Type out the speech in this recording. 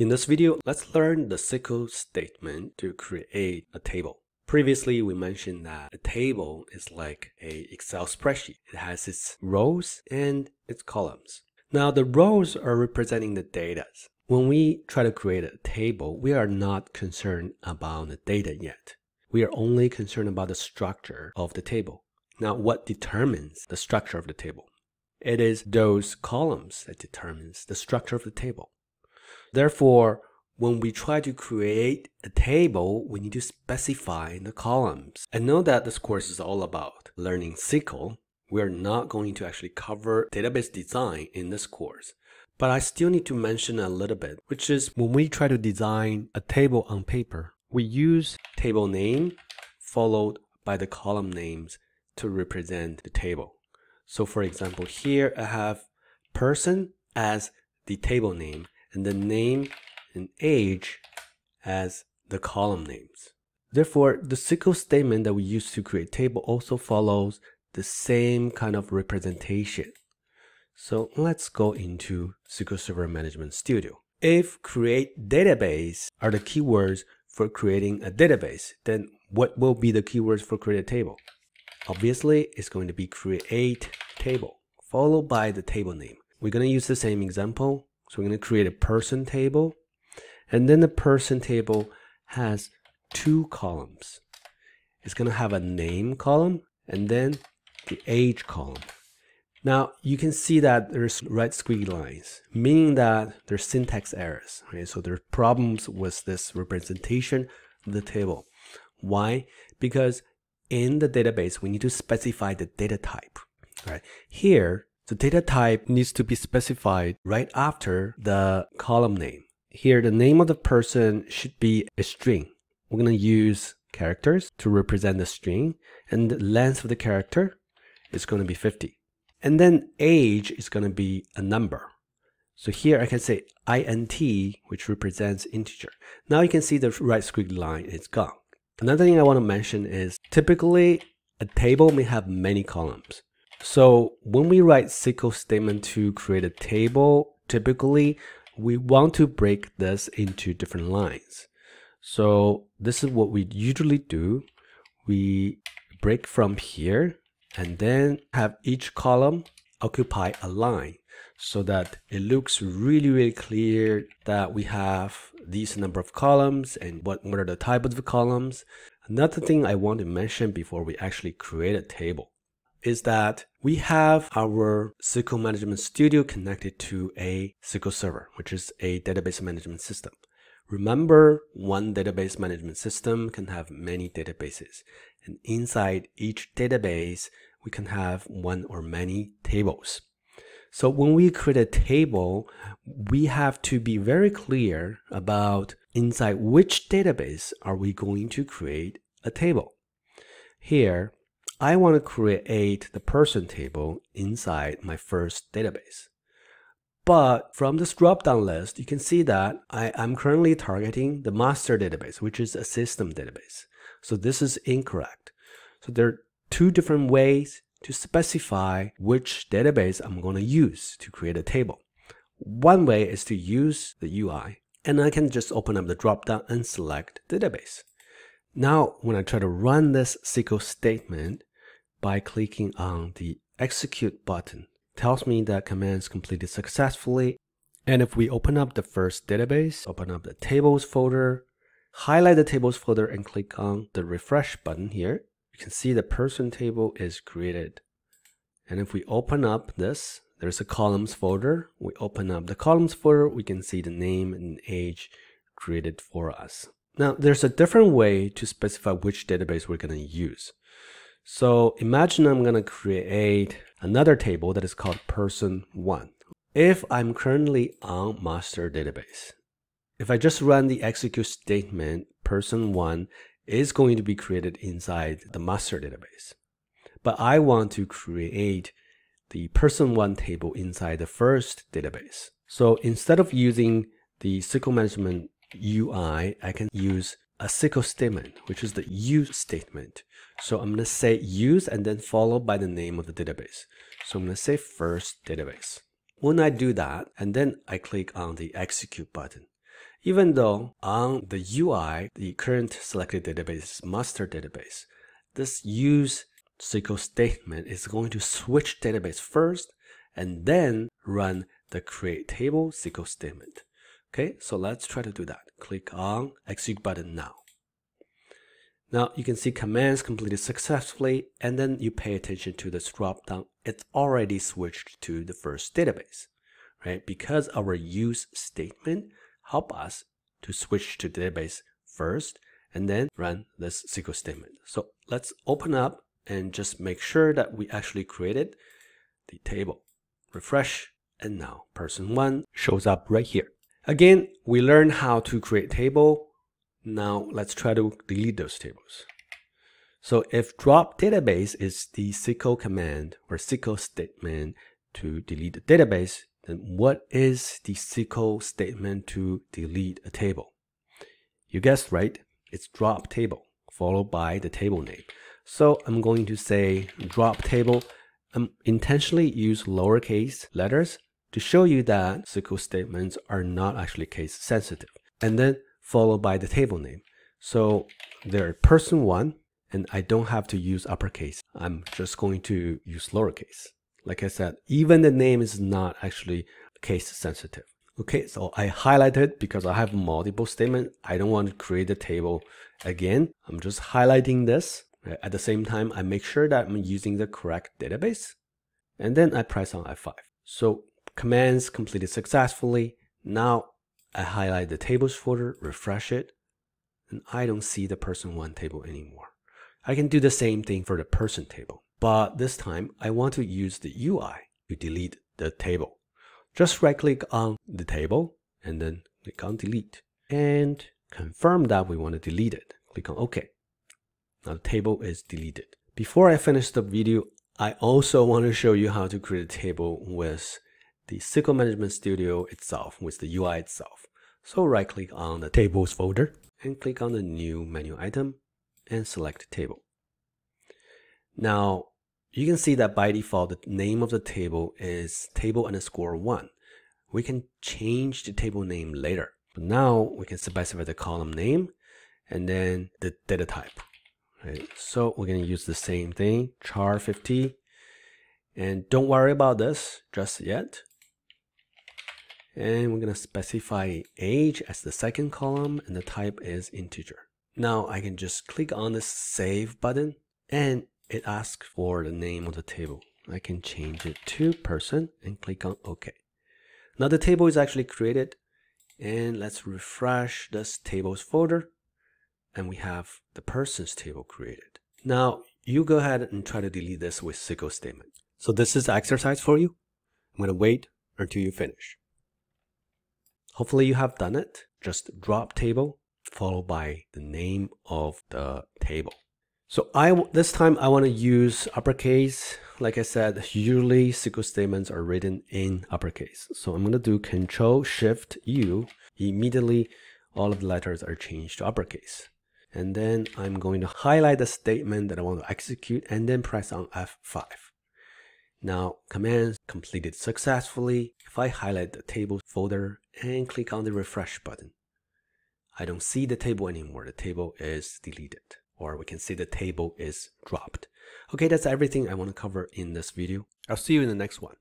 In this video, let's learn the SQL statement to create a table. Previously, we mentioned that a table is like a Excel spreadsheet. It has its rows and its columns. Now, the rows are representing the data. When we try to create a table, we are not concerned about the data yet. We are only concerned about the structure of the table. Now, what determines the structure of the table? It is those columns that determines the structure of the table. Therefore, when we try to create a table, we need to specify the columns. I know that this course is all about learning SQL. We are not going to actually cover database design in this course. But I still need to mention a little bit, which is when we try to design a table on paper, we use table name followed by the column names to represent the table. So for example, here I have person as the table name and the name and age as the column names. Therefore, the SQL statement that we use to create table also follows the same kind of representation. So let's go into SQL Server Management Studio. If create database are the keywords for creating a database, then what will be the keywords for create a table? Obviously, it's going to be create table, followed by the table name. We're going to use the same example so we're going to create a person table. And then the person table has two columns. It's going to have a name column and then the age column. Now you can see that there's red squiggly lines, meaning that there's syntax errors. Right? So there's problems with this representation of the table. Why? Because in the database, we need to specify the data type. Right? Here, the data type needs to be specified right after the column name. Here, the name of the person should be a string. We're going to use characters to represent the string, and the length of the character is going to be 50. And then age is going to be a number. So here I can say int, which represents integer. Now you can see the right squiggly line is gone. Another thing I want to mention is typically a table may have many columns. So when we write SQL statement to create a table, typically we want to break this into different lines. So this is what we usually do. We break from here and then have each column occupy a line so that it looks really, really clear that we have these number of columns and what, what are the type of the columns. Another thing I want to mention before we actually create a table is that we have our SQL Management Studio connected to a SQL Server, which is a database management system. Remember, one database management system can have many databases, and inside each database, we can have one or many tables. So when we create a table, we have to be very clear about inside which database are we going to create a table. Here, I want to create the person table inside my first database. But from this drop-down list, you can see that I am currently targeting the master database, which is a system database. So this is incorrect. So there are two different ways to specify which database I'm going to use to create a table. One way is to use the UI, and I can just open up the drop-down and select database. Now, when I try to run this SQL statement, by clicking on the execute button. tells me that command is completed successfully. And if we open up the first database, open up the tables folder, highlight the tables folder and click on the refresh button here, you can see the person table is created. And if we open up this, there's a columns folder. We open up the columns folder, we can see the name and age created for us. Now, there's a different way to specify which database we're going to use. So imagine I'm going to create another table that is called person1. If I'm currently on master database, if I just run the execute statement, person1 is going to be created inside the master database. But I want to create the person1 table inside the first database. So instead of using the SQL management UI, I can use a SQL statement, which is the use statement. So I'm going to say use and then followed by the name of the database. So I'm going to say first database. When I do that, and then I click on the execute button, Even though on the UI, the current selected database is master database, this use SQL statement is going to switch database first and then run the create table SQL statement. Okay, so let's try to do that. Click on execute button now. Now you can see commands completed successfully and then you pay attention to this drop down. It's already switched to the first database, right? Because our use statement help us to switch to database first and then run this SQL statement. So let's open up and just make sure that we actually created the table. Refresh and now person one shows up right here. Again, we learned how to create table now let's try to delete those tables. So if drop database is the SQL command or SQL statement to delete the database, then what is the SQL statement to delete a table? You guessed right, it's drop table followed by the table name. So I'm going to say drop table. I'm intentionally use lowercase letters to show you that SQL statements are not actually case sensitive. And then followed by the table name. So there are person one, and I don't have to use uppercase. I'm just going to use lowercase. Like I said, even the name is not actually case sensitive. Okay, so I highlighted because I have multiple statement. I don't want to create a table again. I'm just highlighting this. At the same time, I make sure that I'm using the correct database. And then I press on F5. So commands completed successfully. Now I highlight the tables folder, refresh it, and I don't see the person one table anymore. I can do the same thing for the person table, but this time I want to use the UI to delete the table. Just right click on the table and then click on delete and confirm that we want to delete it. Click on OK. Now the table is deleted. Before I finish the video, I also want to show you how to create a table with the SQL Management Studio itself with the UI itself. So right click on the tables folder and click on the new menu item and select table. Now you can see that by default the name of the table is table underscore one. We can change the table name later. But now we can specify the column name and then the data type. Right? So we're going to use the same thing, char 50. And don't worry about this just yet and we're going to specify age as the second column and the type is integer. Now I can just click on the save button and it asks for the name of the table. I can change it to person and click on OK. Now the table is actually created and let's refresh this tables folder and we have the persons table created. Now you go ahead and try to delete this with SQL statement. So this is the exercise for you. I'm going to wait until you finish. Hopefully you have done it. Just drop table followed by the name of the table. So I this time I want to use uppercase. Like I said, usually SQL statements are written in uppercase. So I'm going to do Control Shift U. Immediately, all of the letters are changed to uppercase. And then I'm going to highlight the statement that I want to execute and then press on F5. Now, commands completed successfully. If I highlight the table folder and click on the refresh button, I don't see the table anymore. The table is deleted or we can see the table is dropped. Okay, that's everything I want to cover in this video. I'll see you in the next one.